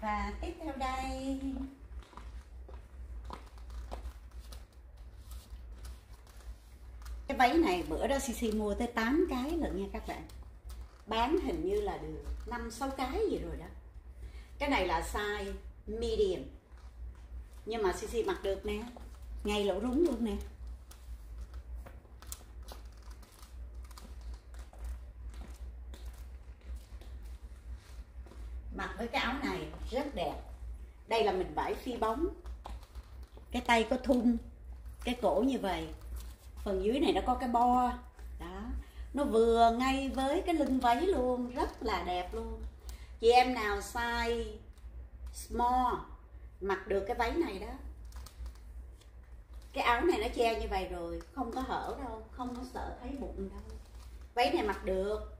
và tiếp theo đây. Cái váy này bữa đó CC mua tới 8 cái lận nha các bạn. Bán hình như là được 5 6 cái gì rồi đó. Cái này là size medium. Nhưng mà CC mặc được nè, ngay lỗ rúng luôn nè. Mặc với cái áo này rất đẹp. Đây là mình vải phi bóng. Cái tay có thun, cái cổ như vậy. Phần dưới này nó có cái bo. Đó. Nó vừa ngay với cái lưng váy luôn, rất là đẹp luôn. Chị em nào size small mặc được cái váy này đó. Cái áo này nó che như vậy rồi, không có hở đâu, không có sợ thấy bụng đâu. Váy này mặc được.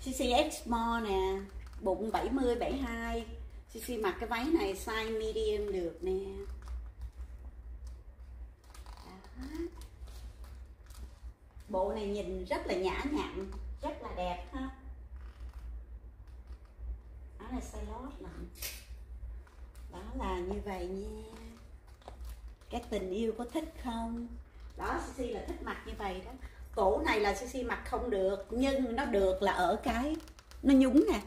CCX small nè bụng 70 72 CC mặc cái váy này size medium được nè. Đó. bộ này nhìn rất là nhã nhặn, rất là đẹp ha. Đó là size lót nè đó là như vậy nha. Cái tình yêu có thích không? Đó CC là thích mặc như vậy đó. Cổ này là CC mặc không được, nhưng nó được là ở cái, nó nhúng nè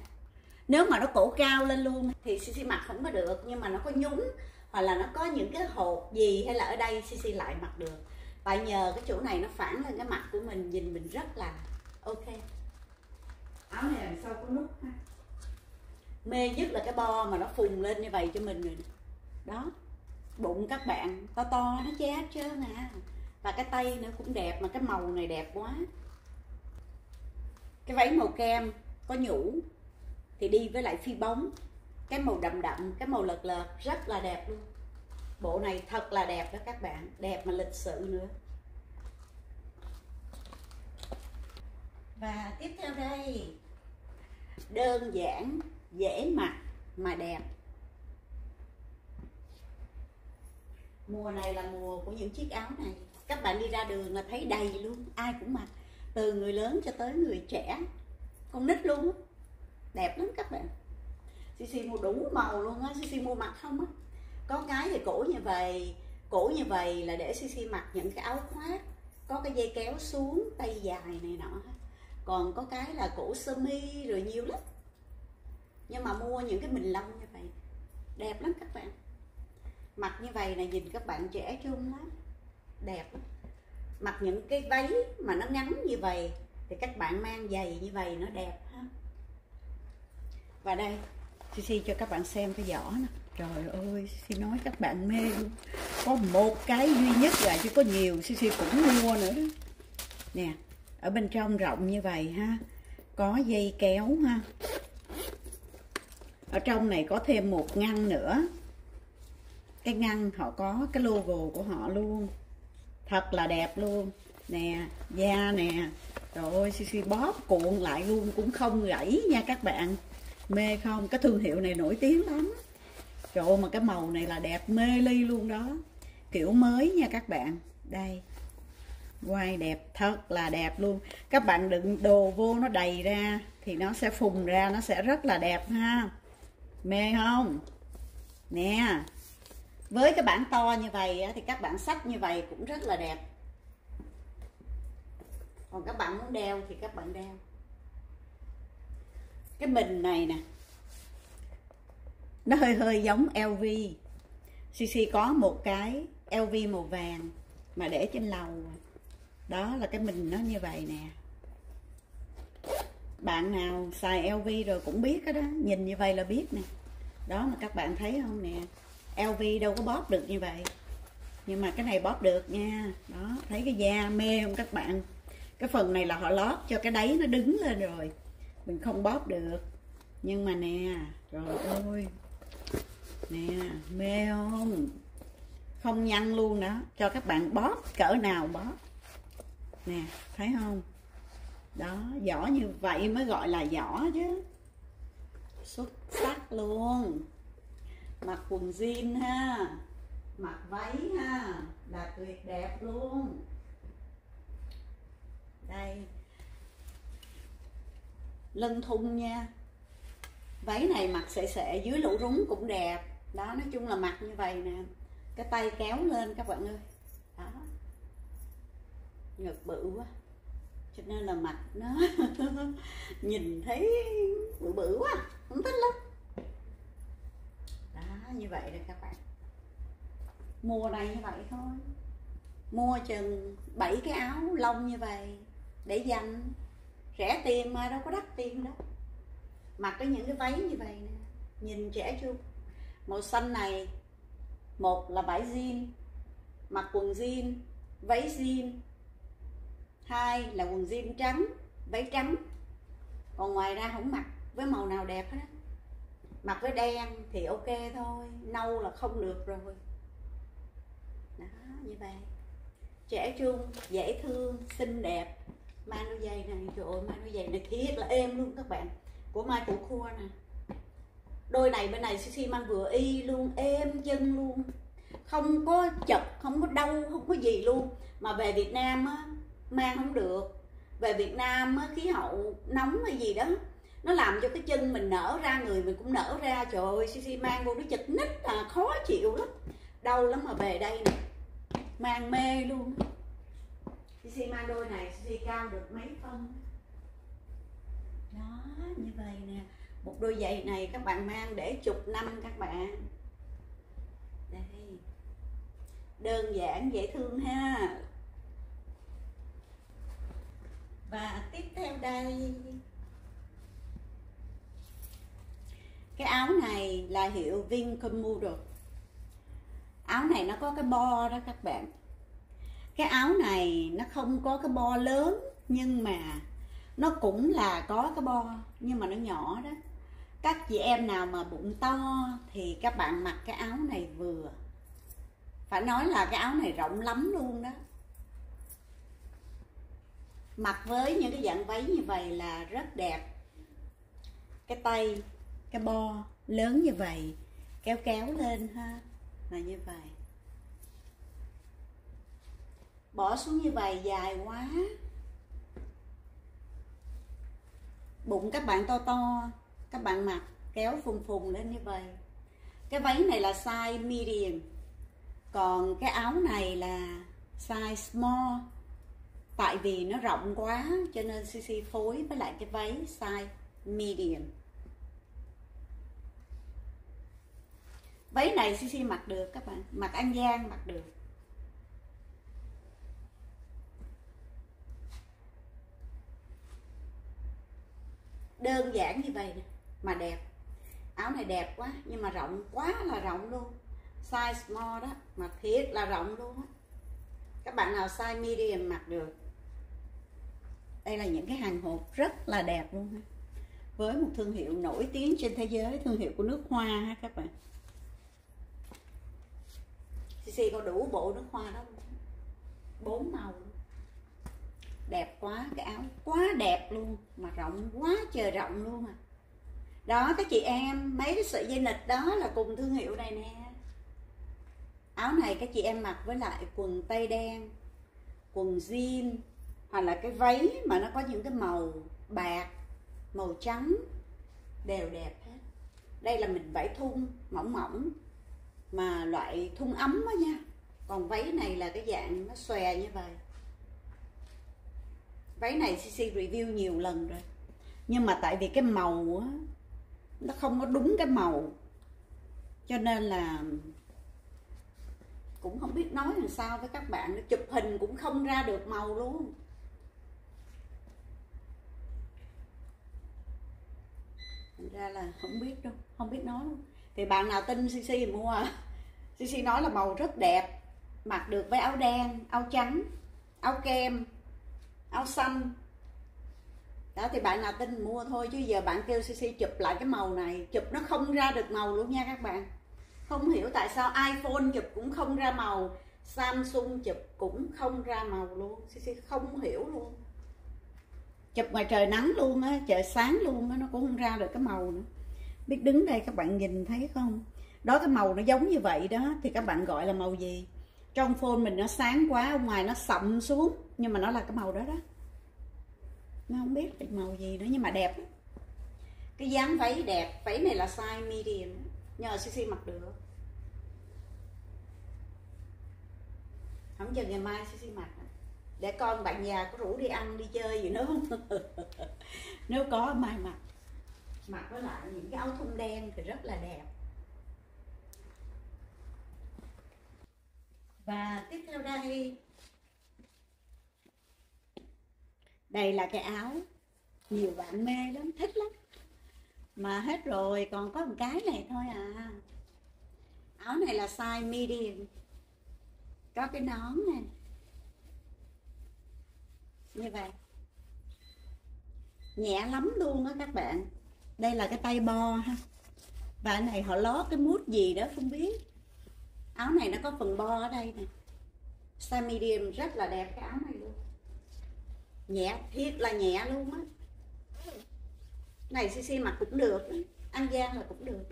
nếu mà nó cổ cao lên luôn thì CC mặc không có được nhưng mà nó có nhúng hoặc là nó có những cái hột gì hay là ở đây CC lại mặc được. Tại nhờ cái chỗ này nó phản lên cái mặt của mình nhìn mình rất là ok. Áo này làm sao có nút ha? Mê nhất là cái bo mà nó phùng lên như vậy cho mình rồi. Đó bụng các bạn to to nó che hết trơn à và cái tay nữa cũng đẹp mà cái màu này đẹp quá. Cái váy màu kem có nhũ thì đi với lại phi bóng. Cái màu đậm đậm, cái màu lợt lợt, rất là đẹp luôn. Bộ này thật là đẹp đó các bạn, đẹp mà lịch sự nữa. Và tiếp theo đây. Đơn giản, dễ mặc, mà đẹp. Mùa này là mùa của những chiếc áo này. Các bạn đi ra đường là thấy đầy luôn, ai cũng mặc. Từ người lớn cho tới người trẻ, con nít luôn đẹp lắm các bạn. CC mua đủ màu luôn á CC mua mặc không á. Có cái thì cổ như vậy, cổ như vậy là để CC mặc những cái áo khoác, có cái dây kéo xuống, tay dài này nọ. Còn có cái là cổ sơ mi rồi nhiều lắm. Nhưng mà mua những cái mình lông như vậy, đẹp lắm các bạn. Mặc như vậy này nhìn các bạn trẻ trung lắm đẹp lắm. Mặc những cái váy mà nó ngắn như vậy thì các bạn mang giày như vậy nó đẹp ha và đây, Sisi cho các bạn xem cái vỏ nè. Trời ơi, Sisi nói các bạn mê luôn. Có một cái duy nhất là chứ có nhiều, Sisi cũng mua nữa đó. Nè, ở bên trong rộng như vậy ha. Có dây kéo ha. Ở trong này có thêm một ngăn nữa. Cái ngăn họ có, cái logo của họ luôn. Thật là đẹp luôn. Nè, da nè. Trời ơi, Sisi bóp cuộn lại luôn, cũng không gãy nha các bạn mê không? Cái thương hiệu này nổi tiếng lắm. Trời ơi, mà cái màu này là đẹp mê ly luôn đó. Kiểu mới nha các bạn. Đây. Quay đẹp, thật là đẹp luôn. Các bạn đựng đồ vô nó đầy ra thì nó sẽ phùng ra, nó sẽ rất là đẹp ha. Mê không? Nè. Với cái bản to như vậy thì các bạn sách như vậy cũng rất là đẹp. Còn các bạn muốn đeo thì các bạn đeo cái bình này nè, nó hơi hơi giống LV CC có một cái LV màu vàng mà để trên lầu. Đó là cái bình nó như vậy nè. Bạn nào xài LV rồi cũng biết cái đó, nhìn như vậy là biết nè. Đó mà các bạn thấy không nè LV đâu có bóp được như vậy. Nhưng mà cái này bóp được nha. Đó, thấy cái da mê không các bạn? Cái phần này là họ lót cho cái đáy nó đứng lên rồi mình không bóp được. Nhưng mà nè, trời ơi. Nè, mê không? Không nhăn luôn đó. Cho các bạn bóp, cỡ nào bóp. Nè, thấy không? Đó vỏ như vậy mới gọi là vỏ chứ. Xuất sắc luôn. Mặc quần jean ha. Mặc váy ha. Là tuyệt đẹp luôn. Đây lưng thun nha. Váy này mặc sệ sệ, dưới lũ rúng cũng đẹp. Đó, nói chung là mặc như vậy nè. Cái tay kéo lên các bạn ơi. Đó. Ngực bự quá. Cho nên là mặt nó nhìn thấy bự bự quá, không thích lắm. Đó, như vậy rồi các bạn. Mua này như vậy thôi. Mua chừng 7 cái áo lông như vậy để dành rẻ tiền mà, đâu có đắt tiền đâu. Mặc cái những cái váy như vậy nè, nhìn trẻ chưa? Màu xanh này, một là vải jean, mặc quần jean, váy jean. Hai là quần jean trắng, váy trắng. Còn ngoài ra không mặc với màu nào đẹp hết mặc với đen thì ok thôi, nâu là không được rồi. Đó, như vậy. Trẻ trung, dễ thương, xinh đẹp mang đôi giày này trời ơi mang đôi giày này thiệt là êm luôn các bạn. Của mai của khua nè. Đôi này bên này Sisi mang vừa y luôn êm chân luôn. Không có chật không có đau không có gì luôn. Mà về Việt Nam á mang không được. Về Việt Nam á, khí hậu nóng hay gì đó nó làm cho cái chân mình nở ra người mình cũng nở ra. Trời ơi Sisi mang vô nó chật nít à khó chịu lắm. Đau lắm mà về đây nè. Mang mê luôn xi mang đôi này Sisi cao được mấy phân? Đó, như vậy nè. Một đôi giày này các bạn mang để chục năm các bạn. Đây. Đơn giản, dễ thương ha. Và tiếp theo đây. Cái áo này là hiệu Vincommodore áo này nó có cái bo đó các bạn cái áo này nó không có cái bo lớn, nhưng mà nó cũng là có cái bo, nhưng mà nó nhỏ đó. Các chị em nào mà bụng to thì các bạn mặc cái áo này vừa. Phải nói là cái áo này rộng lắm luôn đó. Mặc với những cái dạng váy như vậy là rất đẹp. Cái tay, cái bo lớn như vậy, kéo kéo lên ha, là như vậy bỏ xuống như vậy dài quá. Bụng các bạn to to, các bạn mặc kéo phùng phùng lên như vậy. Cái váy này là size medium. Còn cái áo này là size small. Tại vì nó rộng quá, cho nên CC phối với lại cái váy size medium. Váy này CC mặc được, các bạn. Mặc An Giang mặc được. Đơn giản như vậy mà đẹp. Áo này đẹp quá, nhưng mà rộng quá là rộng luôn. Size small đó, mà thiệt là rộng luôn á. Các bạn nào size medium mặc được, đây là những cái hàng hộp rất là đẹp luôn ha. Với một thương hiệu nổi tiếng trên thế giới, thương hiệu của nước hoa ha các bạn. CC có đủ bộ nước hoa đó bốn màu luôn đẹp quá, cái áo quá đẹp luôn, mà rộng quá trời rộng luôn à. Đó, các chị em, mấy cái sợi dây nịch đó là cùng thương hiệu này nè. Áo này các chị em mặc với lại quần tây đen, quần jean, hoặc là cái váy mà nó có những cái màu bạc, màu trắng, đều đẹp hết. Đây là mình vải thun mỏng mỏng mà loại thun ấm đó nha. Còn váy này là cái dạng nó xòe như vậy váy này CC review nhiều lần rồi. Nhưng mà tại vì cái màu á, nó không có đúng cái màu. Cho nên là cũng không biết nói làm sao với các bạn. Chụp hình cũng không ra được màu luôn. Thành ra là không biết đâu, không biết nói luôn. Thì bạn nào tin CC thì mua. CC nói là màu rất đẹp. Mặc được với áo đen, áo trắng, áo kem áo xanh. Đó, thì bạn nào tin mua thôi, chứ giờ bạn kêu CC chụp lại cái màu này, chụp nó không ra được màu luôn nha các bạn. Không hiểu tại sao iPhone chụp cũng không ra màu, Samsung chụp cũng không ra màu luôn. CC không hiểu luôn. Chụp ngoài trời nắng luôn á, trời sáng luôn á, nó cũng không ra được cái màu nữa. Biết đứng đây các bạn nhìn thấy không? Đó, cái màu nó giống như vậy đó, thì các bạn gọi là màu gì? Trong phone mình nó sáng quá, ở ngoài nó sậm xuống. Nhưng mà nó là cái màu đó đó. Nó không biết là màu gì nữa, nhưng mà đẹp cái dáng váy đẹp. Váy này là size medium. Nhờ CC mặc được. Không chờ ngày mai CC mặc. Để con bạn già có rủ đi ăn, đi chơi gì nữa. Không nếu có, mai mặc. Mặc với lại những cái áo thun đen thì rất là đẹp. Và tiếp theo đây. Đây là cái áo nhiều bạn mê lắm, thích lắm. Mà hết rồi, còn có một cái này thôi à. Áo này là size medium. Có cái nón này. Như vậy. Nhẹ lắm luôn á các bạn. Đây là cái tay bo ha. Và này họ lót cái mút gì đó, không biết áo này nó có phần bo ở đây nè. Size medium, rất là đẹp cái áo này luôn. Nhẹ, thiệt là nhẹ luôn á. Này cc mặc cũng được ăn gian là cũng được.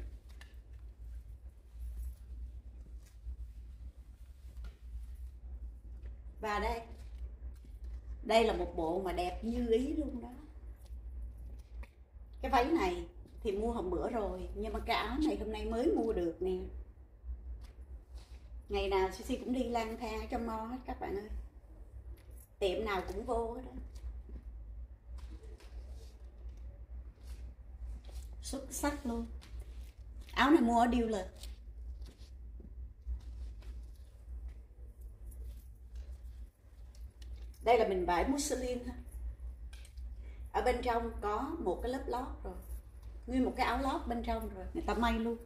Và đây. Đây là một bộ mà đẹp như ý luôn đó. Cái váy này thì mua hôm bữa rồi, nhưng mà cái áo này hôm nay mới mua được nè ngày nào Sisi cũng đi lang thang ở trong mo hết các bạn ơi. Tiệm nào cũng vô hết đó xuất sắc luôn. Áo này mua ở dealer. Đây là mình vải muslin ha. Ở bên trong có một cái lớp lót rồi. Nguyên một cái áo lót bên trong rồi. Người ta may luôn.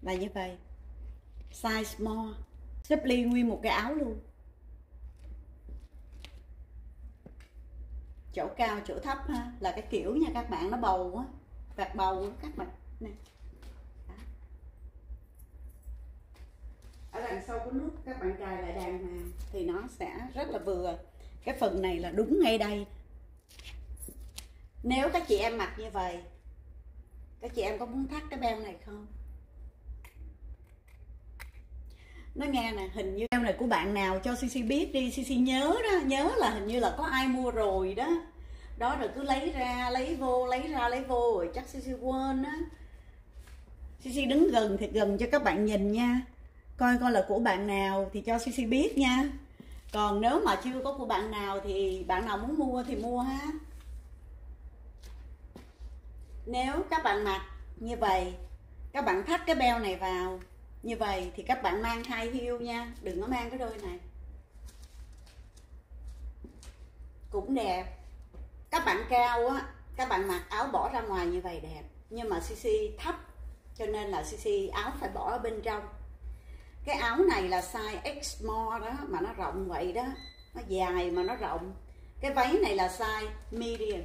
Là như vậy size small xếp ly nguyên một cái áo luôn. Chỗ cao chỗ thấp ha là cái kiểu nha các bạn nó bầu á vạt bầu các bạn nè. Ở đằng sau có nút các bạn cài lại đàng hoàng thì nó sẽ rất là vừa. Cái phần này là đúng ngay đây. Nếu các chị em mặc như vậy các chị em có muốn thắt cái beo này không nó nghe nè, hình như beo này của bạn nào cho CC biết đi CC nhớ đó, nhớ là hình như là có ai mua rồi đó. Đó, rồi cứ lấy ra, lấy vô, lấy ra, lấy vô, rồi chắc CC quên á. CC đứng gần thì gần cho các bạn nhìn nha. Coi coi là của bạn nào thì cho CC biết nha. Còn nếu mà chưa có của bạn nào thì bạn nào muốn mua thì mua ha. Nếu các bạn mặc như vậy, các bạn thắt cái beo này vào như vậy thì các bạn mang hai hiu nha, đừng có mang cái đôi này. Cũng đẹp. Các bạn cao á, các bạn mặc áo bỏ ra ngoài như vậy đẹp. Nhưng mà cc thấp, cho nên là cc áo phải bỏ ở bên trong. Cái áo này là size X small đó, mà nó rộng vậy đó. Nó dài mà nó rộng. Cái váy này là size medium.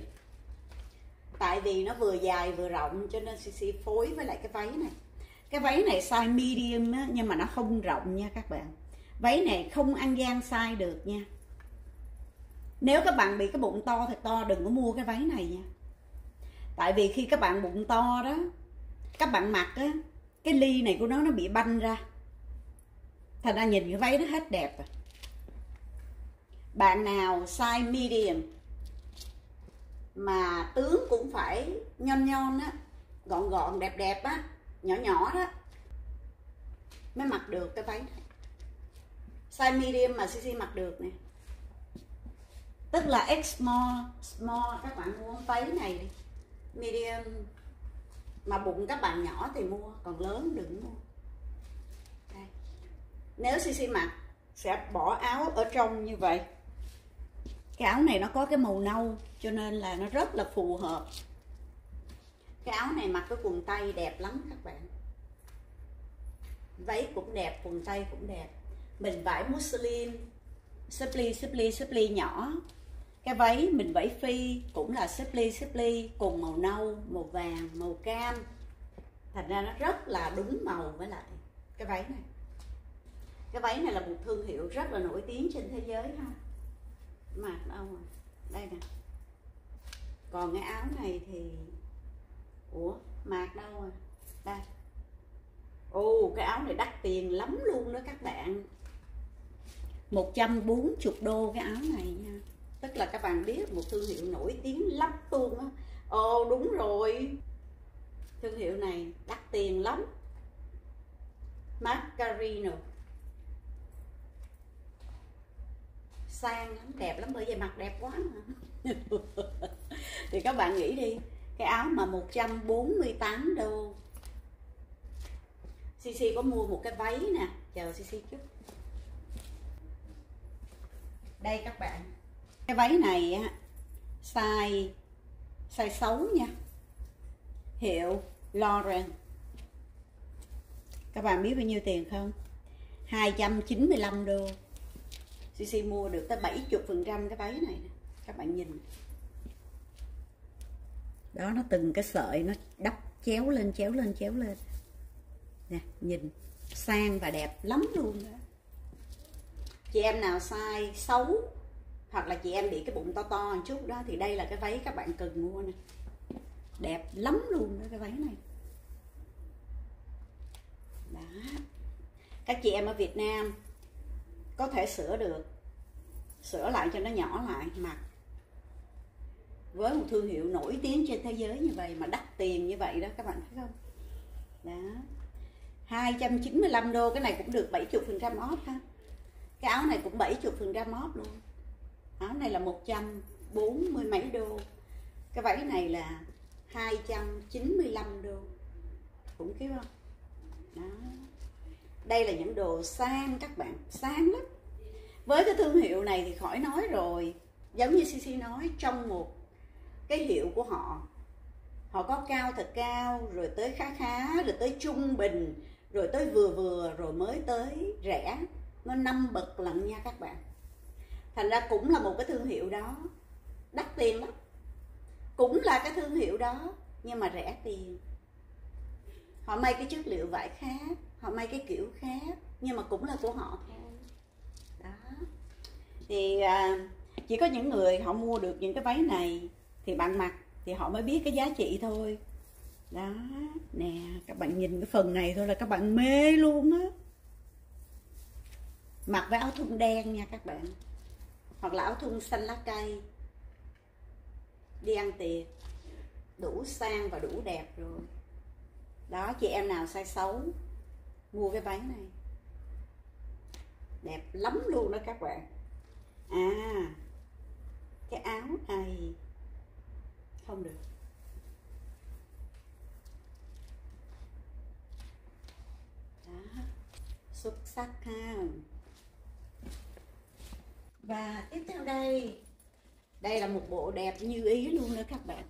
Tại vì nó vừa dài vừa rộng, cho nên cc phối với lại cái váy này cái váy này size medium á, nhưng mà nó không rộng nha các bạn. Váy này không ăn gian size được nha. Nếu các bạn bị cái bụng to thật to đừng có mua cái váy này nha. Tại vì khi các bạn bụng to đó các bạn mặc á cái ly này của nó nó bị banh ra. Thành ra nhìn cái váy nó hết đẹp rồi. Bạn nào size medium mà tướng cũng phải nhon nhon á gọn gọn đẹp đẹp á nhỏ nhỏ đó. Mới mặc được cái váy này size medium mà CC mặc được nè. Tức là X small small, các bạn mua váy này đi. Medium. Mà bụng các bạn nhỏ thì mua, còn lớn đừng mua. Đây. nếu CC mặc, sẽ bỏ áo ở trong như vậy. Cái áo này nó có cái màu nâu, cho nên là nó rất là phù hợp cái áo này mặc cái quần tây đẹp lắm các bạn. Váy cũng đẹp, quần tây cũng đẹp. Mình vải muslin xếp ly xếp ly xếp ly nhỏ. Cái váy mình vải phi cũng là xếp ly xếp ly cùng màu nâu, màu vàng, màu cam. Thành ra nó rất là đúng màu với lại cái váy này. Cái váy này là một thương hiệu rất là nổi tiếng trên thế giới ha. Mặc đâu rồi? Đây nè. Còn cái áo này thì ủa mặc đâu rồi? Đây. Ồ, cái áo này đắt tiền lắm luôn đó các bạn. 140 đô cái áo này nha. Tức là các bạn biết một thương hiệu nổi tiếng lắm luôn á. Ồ, đúng rồi. Thương hiệu này đắt tiền lắm. Macarino. sang lắm, đẹp lắm, bởi vì mặc đẹp quá thì các bạn nghĩ đi cái áo mà 148 đô. CC có mua một cái váy nè. Chờ CC chút. Đây các bạn. Cái váy này á, size size 6 nha. Hiệu Lauren. Các bạn biết bao nhiêu tiền không? 295 đô. CC mua được tới 70 phần trăm cái váy này các bạn nhìn đó, nó từng cái sợi nó đắp chéo lên chéo lên chéo lên. Nè, nhìn, sang và đẹp lắm luôn đó. Chị em nào sai xấu, hoặc là chị em bị cái bụng to to một chút đó, thì đây là cái váy các bạn cần mua nè. Đẹp lắm luôn đó, cái váy này. Đó. Các chị em ở Việt Nam có thể sửa được, sửa lại cho nó nhỏ lại, mặc với một thương hiệu nổi tiếng trên thế giới như vậy mà đắt tiền như vậy đó, các bạn thấy không? Đó. 295 đô, cái này cũng được 70 phần trăm off ha. Cái áo này cũng 70 phần trăm off luôn. Áo này là 140 mấy đô. Cái váy này là 295 đô. Khủng khiếp không? Đó. Đây là những đồ sang các bạn, sang lắm. Với cái thương hiệu này thì khỏi nói rồi. Giống như CC nói, trong một cái hiệu của họ. Họ có cao thật cao rồi tới khá khá rồi tới trung bình rồi tới vừa vừa rồi mới tới rẻ. Nó năm bậc lận nha các bạn. Thành ra cũng là một cái thương hiệu đó. Đắt tiền lắm. Cũng là cái thương hiệu đó nhưng mà rẻ tiền. Họ may cái chất liệu vải khác họ may cái kiểu khác nhưng mà cũng là của họ thôi. Đó. Thì à, chỉ có những người họ mua được những cái váy này thì bạn mặc thì họ mới biết cái giá trị thôi. Đó, nè, các bạn nhìn cái phần này thôi là các bạn mê luôn á. Mặc với áo thun đen nha các bạn. Hoặc là áo thun xanh lá cây. Đi ăn tiệc. Đủ sang và đủ đẹp rồi. Đó, chị em nào sai xấu, mua cái váy này. Đẹp lắm luôn đó các bạn. À cái áo này không được. Đó. Xuất sắc ha. Và tiếp theo đây. Đây là một bộ đẹp như ý luôn nữa các bạn.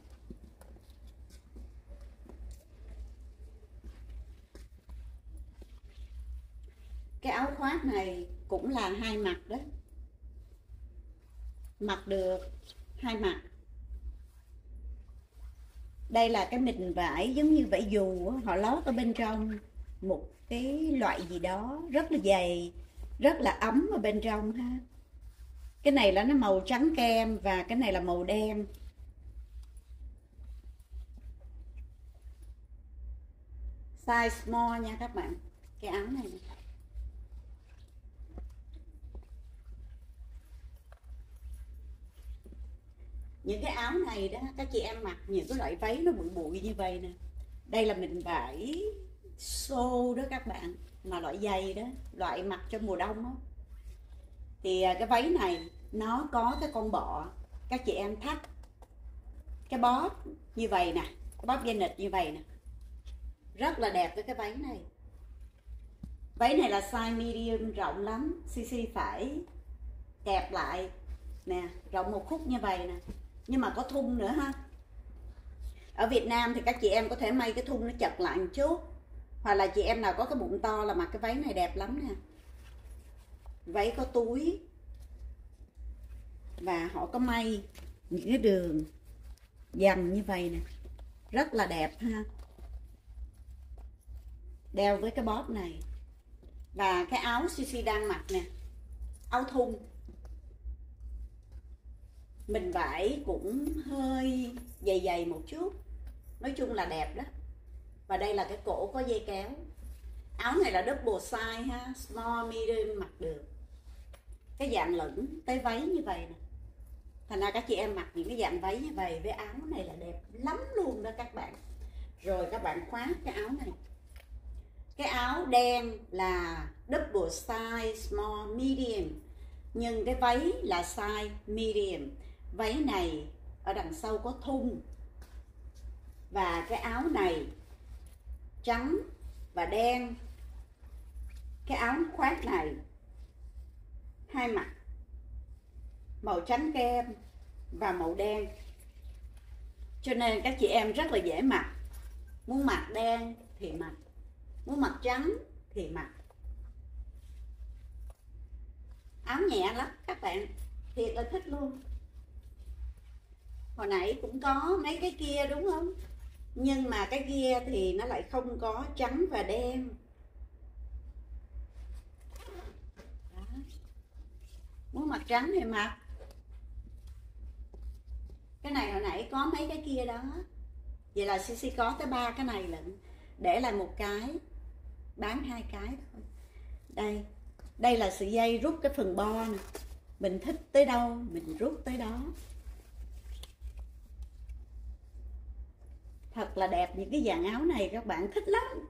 Cái áo khoác này cũng là hai mặt đó. Mặc được hai mặt đây là cái mịn vải giống như vải dù họ lót ở bên trong một cái loại gì đó rất là dày rất là ấm ở bên trong ha. Cái này là nó màu trắng kem và cái này là màu đen. Size small nha các bạn. Cái áo này, này. Những cái áo này đó, các chị em mặc những cái loại váy nó bụi bụi như vậy nè. Đây là mình vải xô đó các bạn, mà loại dày đó, loại mặc cho mùa đông đó thì à, cái váy này nó có cái con bọ, các chị em thắt cái bóp như vậy nè cái bóp dây nịch như vậy nè. Rất là đẹp với cái váy này. Váy này là size medium, rộng lắm cc phải, kẹp lại nè, rộng một khúc như vậy nè nhưng mà có thun nữa ha. Ở Việt Nam thì các chị em có thể may cái thun nó chật lại một chút. Hoặc là chị em nào có cái bụng to là mặc cái váy này đẹp lắm nè. Váy có túi. Và họ có may những cái đường dằn như vậy nè. Rất là đẹp ha. Đeo với cái bóp này. Và cái áo CC đang mặc nè. Áo thun mình vải cũng hơi dày dày một chút. Nói chung là đẹp đó. Và đây là cái cổ có dây kéo. Áo này là double size ha, small, medium mặc được. Cái dạng lửng tới váy như vậy nè. Thành ra các chị em mặc những cái dạng váy như vậy với áo này là đẹp lắm luôn đó các bạn. Rồi các bạn khoác cái áo này. Cái áo đen là double size, small, medium. Nhưng cái váy là size medium váy này ở đằng sau có thun. Và cái áo này trắng và đen. Cái áo khoác này, hai mặt, màu trắng kem và màu đen. Cho nên các chị em rất là dễ mặc. Muốn mặc đen thì mặc, muốn mặc trắng thì mặc. Áo nhẹ lắm các bạn, thiệt là thích luôn hồi nãy cũng có mấy cái kia đúng không? Nhưng mà cái kia thì nó lại không có trắng và đen. Đó. muốn mặc trắng thì mặc. Cái này hồi nãy có mấy cái kia đó. Vậy là cc có tới ba cái này lận. Để lại một cái, bán hai cái thôi. Đây đây là sợi dây rút cái phần bo nè. Mình thích tới đâu, mình rút tới đó. Thật là đẹp những cái dạng áo này các bạn thích lắm.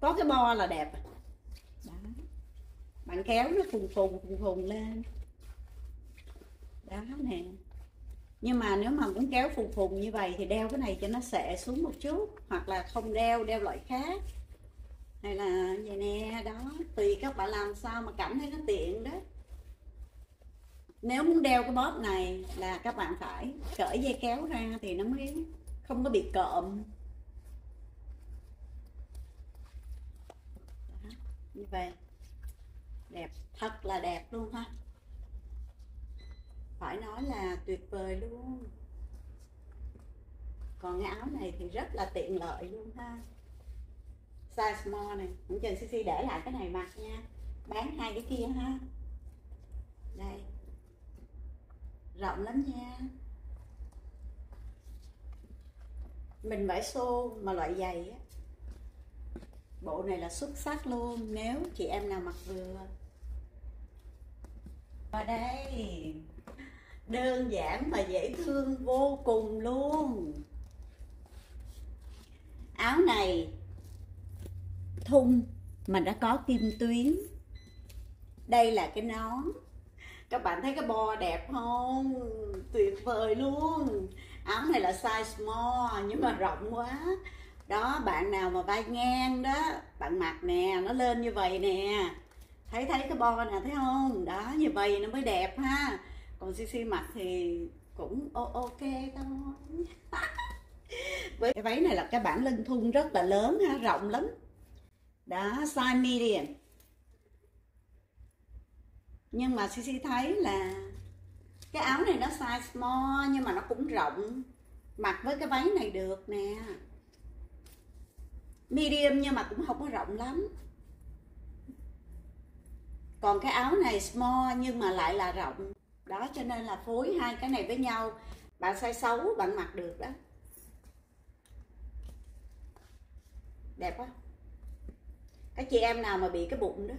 Có cái bo là đẹp. Đó. bạn kéo nó phùng phùng phùng phùng lên. Đó nè. Nhưng mà nếu mà muốn kéo phùng phùng như vậy thì đeo cái này cho nó sệ xuống một chút hoặc là không đeo đeo loại khác. Hay là vậy nè đó. Tùy các bạn làm sao mà cảm thấy nó tiện đó. Nếu muốn đeo cái bóp này là các bạn phải cởi dây kéo ra thì nó mới không có bị cộm. Đó, như vậy đẹp thật là đẹp luôn ha. Phải nói là tuyệt vời luôn. Còn cái áo này thì rất là tiện lợi luôn ha. Size small này cũng chờ cc để lại cái này mặc nha. Bán hai cái kia ha. Đây. Rộng lắm nha. Mình vải xô mà loại dày á. Bộ này là xuất sắc luôn, nếu chị em nào mặc vừa. Và đây, đơn giản mà dễ thương vô cùng luôn. Áo này, thun mà đã có kim tuyến. Đây là cái nón. Các bạn thấy cái bo đẹp không? Tuyệt vời luôn áo này là size small nhưng mà rộng quá. Đó bạn nào mà vai ngang đó bạn mặc nè nó lên như vậy nè. Thấy thấy cái bo nè thấy không? Đó như vậy nó mới đẹp ha. Còn cc mặc thì cũng ok thôi với cái váy này là cái bản lưng thun rất là lớn ha rộng lắm. Đó size medium. Nhưng mà cc thấy là cái áo này nó size small nhưng mà nó cũng rộng. Mặc với cái váy này được nè. Medium nhưng mà cũng không có rộng lắm. Còn cái áo này small nhưng mà lại là rộng. Đó, cho nên là phối hai cái này với nhau. Bạn size xấu, bạn mặc được đó. Đẹp quá. Các chị em nào mà bị cái bụng đó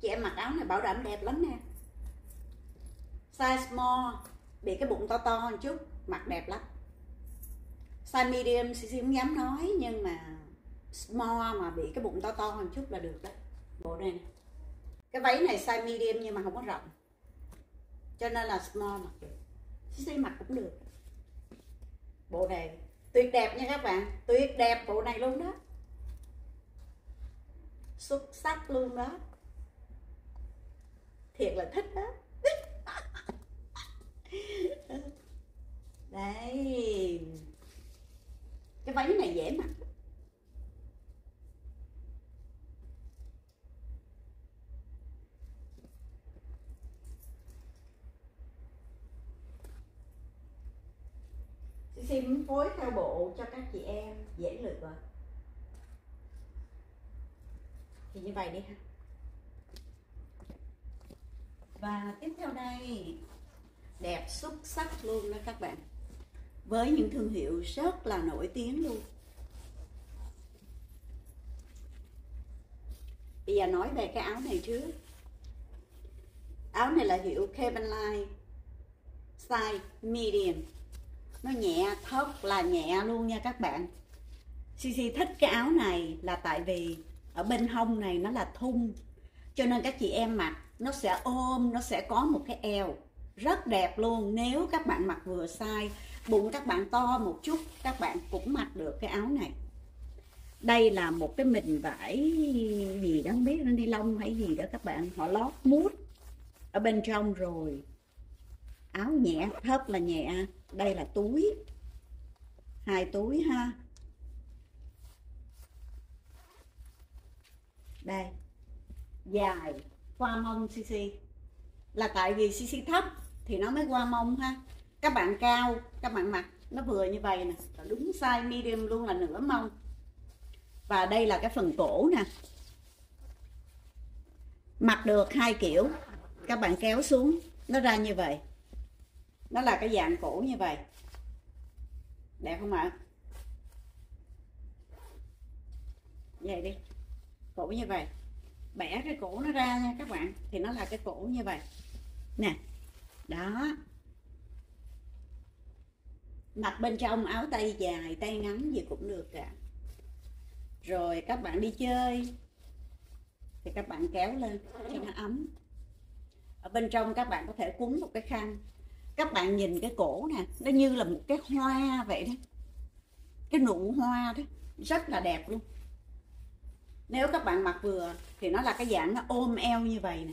chị em mặc áo này bảo đảm đẹp lắm nè size small bị cái bụng to to một chút, mặc đẹp lắm. Size medium, xí không dám nói, nhưng mà small mà bị cái bụng to to một chút là được đó bộ này nè. Cái váy này size medium nhưng mà không có rộng. Cho nên là small mặc được xí mặc cũng được. Bộ này tuyệt đẹp nha các bạn. Tuyệt đẹp bộ này luôn đó. Xuất sắc luôn đó thiệt là thích đó đây. Cái váy này dễ mặc. Xin phối theo bộ cho các chị em dễ lựa thì như vậy đi ha và tiếp theo đây, đẹp xuất sắc luôn đó các bạn. Với những thương hiệu rất là nổi tiếng luôn. Bây giờ nói về cái áo này trước. Áo này là hiệu Kevin Line size medium. Nó nhẹ, thấp là nhẹ luôn nha các bạn. CC thích cái áo này là tại vì ở bên hông này nó là thun, cho nên các chị em mặc nó sẽ ôm, nó sẽ có một cái eo rất đẹp luôn. Nếu các bạn mặc vừa size, bụng các bạn to một chút, các bạn cũng mặc được cái áo này. Đây là một cái mình vải gì đó, không biết, nó ni lông hay gì đó các bạn. Họ lót mút ở bên trong rồi. Áo nhẹ thấp là nhẹ. Đây là túi. Hai túi ha. Đây. Dài qua mông cc là tại vì cc thấp thì nó mới qua mông ha. Các bạn cao, các bạn mặc nó vừa như vậy nè. Đúng size medium luôn là nửa mông. Và đây là cái phần cổ nè. Mặc được hai kiểu. Các bạn kéo xuống, nó ra như vậy. Nó là cái dạng cổ như vậy. Đẹp không ạ? Vậy đi. Cổ như vậy bẻ cái cổ nó ra nha các bạn. Thì nó là cái cổ như vậy. Nè, đó. Mặc bên trong áo tay dài, tay ngắn gì cũng được cả. Rồi, các bạn đi chơi. Thì các bạn kéo lên cho nó ấm. Ở bên trong các bạn có thể cuốn một cái khăn. Các bạn nhìn cái cổ nè, nó như là một cái hoa vậy đó. Cái nụ hoa đó, rất là đẹp luôn nếu các bạn mặc vừa thì nó là cái dạng nó ôm eo như vậy nè.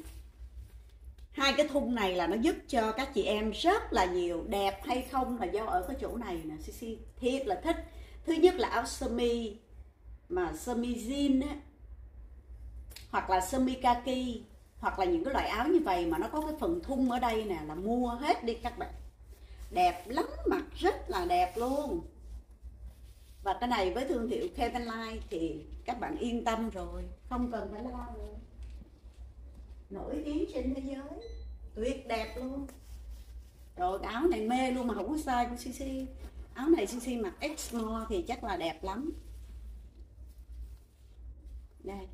Hai cái thun này là nó giúp cho các chị em rất là nhiều, đẹp hay không là do ở cái chỗ này nè, Sisi. Thiệt là thích. Thứ nhất là áo sơ mi, mà sơ mi jean á, hoặc là sơ mi kaki, hoặc là những cái loại áo như vậy mà nó có cái phần thun ở đây nè là mua hết đi các bạn. Đẹp lắm, mặc rất là đẹp luôn và cái này với thương hiệu Kevin Line thì các bạn yên tâm rồi, không cần phải lo nữa. Nổi tiếng trên thế giới, tuyệt đẹp luôn. Rồi, cái áo này mê luôn mà không có size của CC áo này CC mặc X small thì chắc là đẹp lắm. Đây.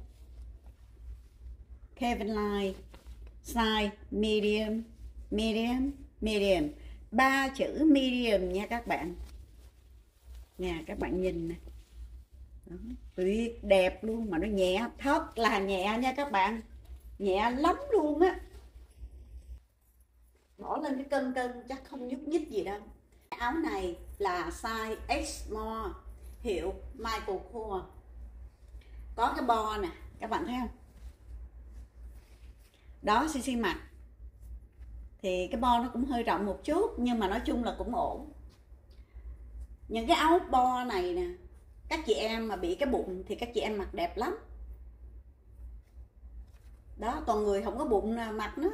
Kevin Line size medium medium medium. Ba chữ medium nha các bạn nè các bạn nhìn nè. Tuyệt đẹp luôn, mà nó nhẹ, thật là nhẹ nha các bạn. Nhẹ lắm luôn á. Bỏ lên cái cân cân, chắc không nhúc nhích gì đâu. Áo này là size X more. Hiệu Michael Kors. Có cái bo nè, các bạn thấy không? Đó CC mặt. Thì cái bo nó cũng hơi rộng một chút, nhưng mà nói chung là cũng ổn những cái áo bo này nè, các chị em mà bị cái bụng thì các chị em mặc đẹp lắm. Đó, còn người không có bụng là mặc nó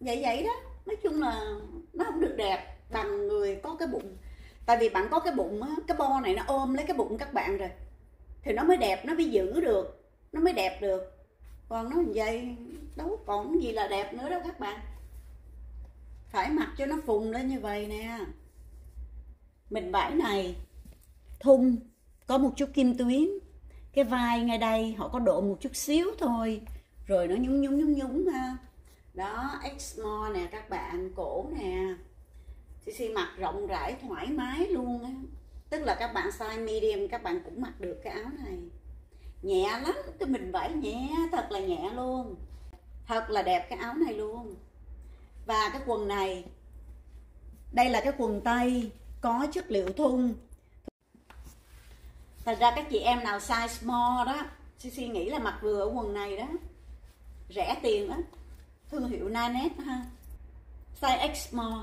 vậy vậy đó. Nói chung là nó không được đẹp bằng người có cái bụng. Tại vì bạn có cái bụng á, cái bo này nó ôm lấy cái bụng các bạn rồi, thì nó mới đẹp, nó mới giữ được, nó mới đẹp được. Còn nó vậy, đâu còn gì là đẹp nữa đâu các bạn. Phải mặc cho nó phùng lên như vậy nè mình vải này thun có một chút kim tuyến. Cái vai ngay đây, họ có độ một chút xíu thôi. Rồi nó nhúng nhúng nhúng nhúng, ha. Đó, x nè, các bạn, cổ nè. CC mặc rộng rãi, thoải mái luôn á. Tức là các bạn size medium, các bạn cũng mặc được cái áo này. Nhẹ lắm, cái mình vải nhẹ, thật là nhẹ luôn. Thật là đẹp cái áo này luôn. Và cái quần này, đây là cái quần tây có chất liệu thun. Thật ra các chị em nào size small đó suy nghĩ là mặc vừa ở quần này đó, rẻ tiền đó thương hiệu Nanet ha. Size X small.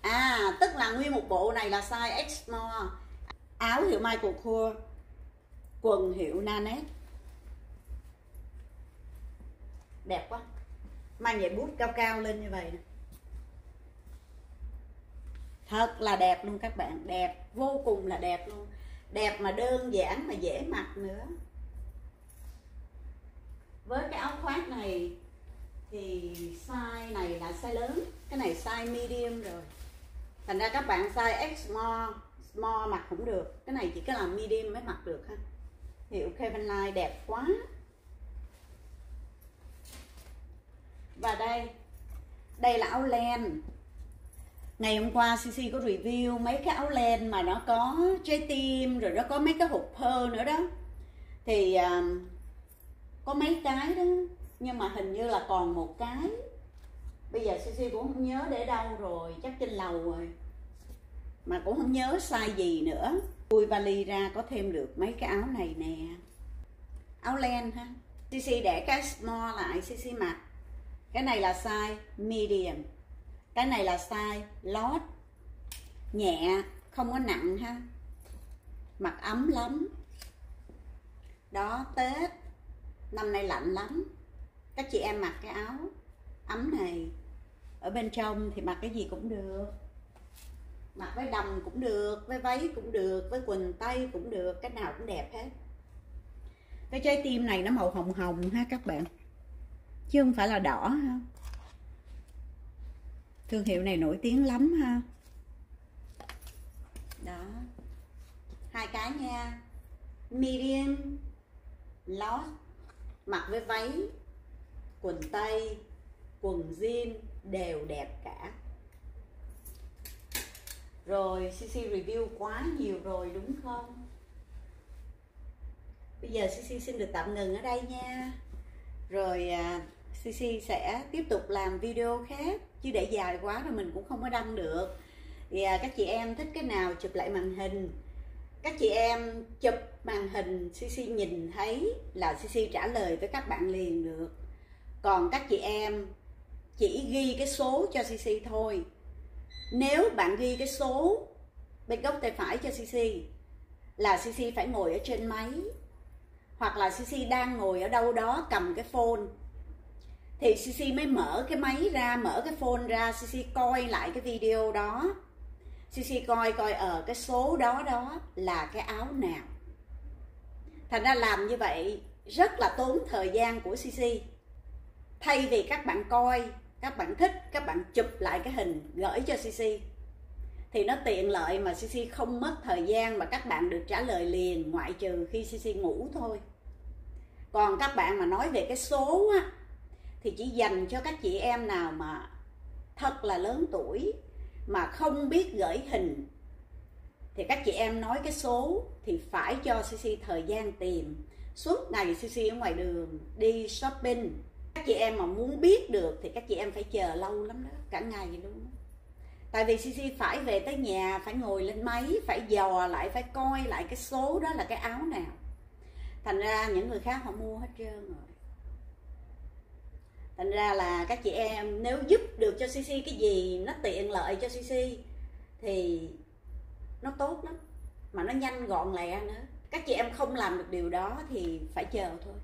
À tức là nguyên một bộ này là size X small. Áo hiệu Michael Kors, quần hiệu Nanet đẹp quá. Mang giày bút cao cao lên như vậy nè thật là đẹp luôn các bạn, đẹp, vô cùng là đẹp luôn. Đẹp mà đơn giản mà dễ mặc nữa. Với cái áo khoác này thì size này là size lớn, cái này size medium rồi. Thành ra các bạn size X, small small mặc cũng được. Cái này chỉ có làm medium mới mặc được ha. Hiệu Kevin Line đẹp quá. Và đây đây là áo len ngày hôm qua CC có review mấy cái áo len mà nó có trái tim rồi nó có mấy cái hộp phơ nữa đó. Thì um, có mấy cái đó nhưng mà hình như là còn một cái. Bây giờ CC cũng không nhớ để đâu rồi chắc trên lầu rồi. Mà cũng không nhớ size gì nữa. Vui vali ra có thêm được mấy cái áo này nè. Áo len ha. CC để cái small lại CC mặc. Cái này là size medium cái này là size lót, nhẹ, không có nặng ha. Mặc ấm lắm. Đó, tết, năm nay lạnh lắm. Các chị em mặc cái áo ấm này. Ở bên trong thì mặc cái gì cũng được. Mặc với đầm cũng được, với váy cũng được, với quần tây cũng được, cái nào cũng đẹp hết. Cái trái tim này nó màu hồng hồng ha các bạn. Chứ không phải là đỏ ha thương hiệu này nổi tiếng lắm ha. Đó. Hai cái nha. Medium lót mặc với váy, quần tây, quần jean, đều đẹp cả. Rồi CC review quá nhiều rồi, đúng không? Bây giờ CC xin được tạm ngừng ở đây nha. Rồi à, CC sẽ tiếp tục làm video khác chứ để dài quá rồi mình cũng không có đăng được. Thì à, các chị em thích cái nào chụp lại màn hình? Các chị em chụp màn hình CC nhìn thấy là CC trả lời với các bạn liền được. Còn các chị em chỉ ghi cái số cho CC thôi. Nếu bạn ghi cái số bên góc tay phải cho CC là CC phải ngồi ở trên máy hoặc là CC đang ngồi ở đâu đó cầm cái phone thì CC mới mở cái máy ra, mở cái phone ra CC coi lại cái video đó. CC coi coi ở cái số đó đó là cái áo nào. Thành ra làm như vậy rất là tốn thời gian của CC thay vì các bạn coi, các bạn thích, các bạn chụp lại cái hình gửi cho CC thì nó tiện lợi mà CC không mất thời gian mà các bạn được trả lời liền, ngoại trừ khi CC ngủ thôi. Còn các bạn mà nói về cái số á thì chỉ dành cho các chị em nào mà thật là lớn tuổi, mà không biết gửi hình. Thì các chị em nói cái số thì phải cho CC thời gian tìm. Suốt ngày CC ở ngoài đường đi shopping. Các chị em mà muốn biết được thì các chị em phải chờ lâu lắm đó, cả ngày luôn tại vì CC phải về tới nhà, phải ngồi lên máy, phải dò lại, phải coi lại cái số đó là cái áo nào. Thành ra những người khác họ mua hết trơn rồi thành ra là các chị em nếu giúp được cho CC cái gì, nó tiện lợi cho CC thì nó tốt lắm. Mà nó nhanh gọn lẹ nữa. Các chị em không làm được điều đó thì phải chờ thôi.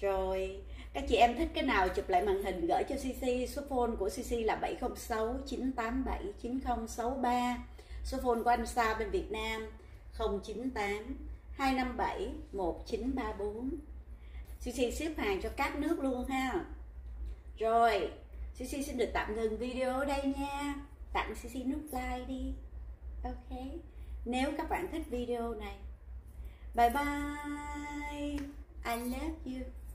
Rồi, các chị em thích cái nào chụp lại màn hình gửi cho CC số phone của CC là 706 987 9063 số phone của anh Sa bên Việt Nam 098 257 1934 CC xếp hàng cho các nước luôn ha. Rồi CC xin được tạm ngừng video ở đây nha. Tặng CC nút like đi. Ok. Nếu các bạn thích video này. Bye bye. I love you.